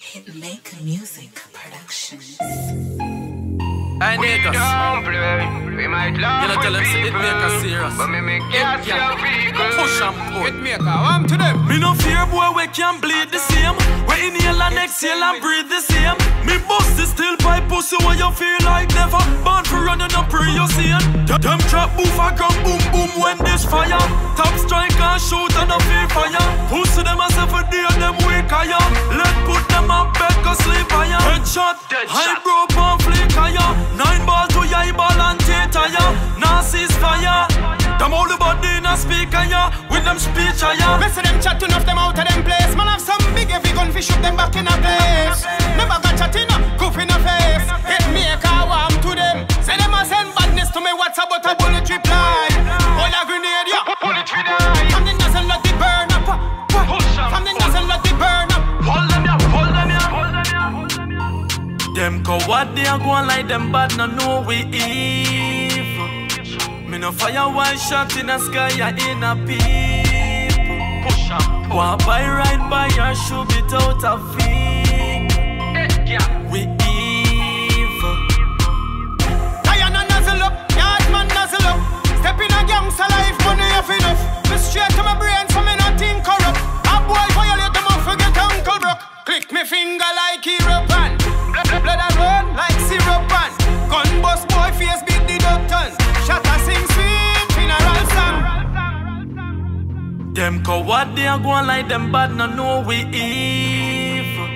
Hitmaker Music Productions. Hey niggas, Don't play. We might laugh you know tell them with say it people, make us serious. But me make Hit gas ya. your. Push and pull. Hit maker, warm to them. Me no fear boy we can bleed the same We inhale and exhale and breathe the same Me bust the still pipe pussy what you feel like never Born for running up pre you seeing Them them trap boof a gun boom boom when this fire Top strike and shoot and a feel fire Pussy them as if a day them weak higher Let go sleep higher. Headshot, high bro pump flick higher. Nine ball to your eyeball and teeth higher Now fire. Them all the body in a speaker yeah With them speech higher. Me see them chat enough them out of them place. Man have some big heavy gun fi shoot them back in a place. Never ya. Them coward they a go on like them bad no know we evil. Me no fire one shot in the sky ya in a people. Push up. Walk by right by your shoe bit out of feet. We evil. Lion and nozzle up, yard man nozzle up. Step in a gangster life, money off enough. Me straight to my brain, so me not think corrupt. A boy violate them off, forget Uncle Brock. Click me finger like hero pan. Blood, blood, blood run like syrup pan. Gun bust boy face beat the doctor. Shot a sing sweet funeral song. Them coward they a go on like them bad no know we evil.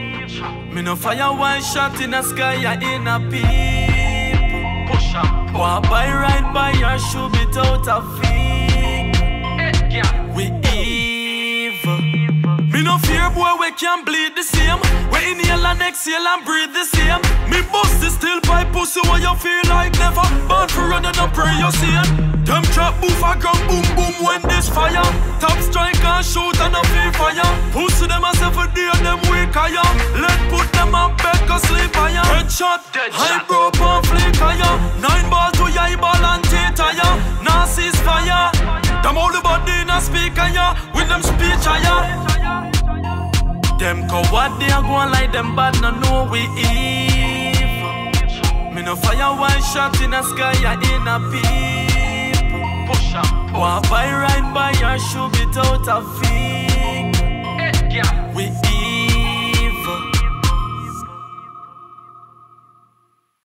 Me no fire one shot in the sky ya in a people. Push up. Walk by right by your shoe bit out of feet. We evil. Fear boy we can bleed the same. We inhale and exhale and breathe the same. Me bust the still pipe pussy what you feel like never? Born for running up pray you see it Them trap boof a gun boom boom when this fire. Top strike and shoot and a feel fire. Pussy them a day them weak higher Let put them up bed go sleep higher Headshot, high bro pump flick higher Nine ball to your eyeball and teeth higher Now fire. Them all the body in a speaker yeah With them speech higher them coward they a go on like them bad no know we evil. Me no fire one shot in the sky ya in a people. Push up. Walk by right by your shoe bit out of feet. We evil.